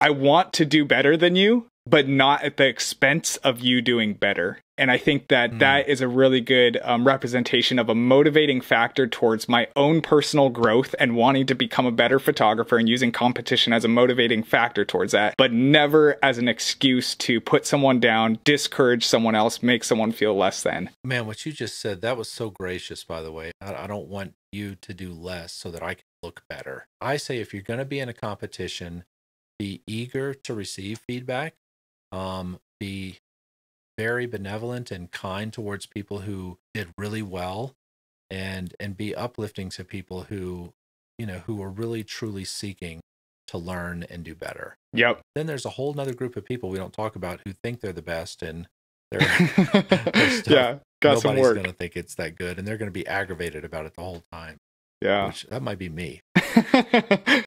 I want to do better than you, but not at the expense of you doing better. And I think that mm. that is a really good um, representation of a motivating factor towards my own personal growth and wanting to become a better photographer and using competition as a motivating factor towards that, but never as an excuse to put someone down, discourage someone else, make someone feel less than. Man, what you just said, that was so gracious, by the way. I, I don't want you to do less so that I can look better. I say if you're going to be in a competition, be eager to receive feedback, um, be very benevolent and kind towards people who did really well and and be uplifting to people who you know who are really truly seeking to learn and do better. Yep. Then there's a whole other group of people we don't talk about who think they're the best and they're, they're yeah got nobody's some work. gonna think it's that good and they're gonna be aggravated about it the whole time yeah. which, that might be me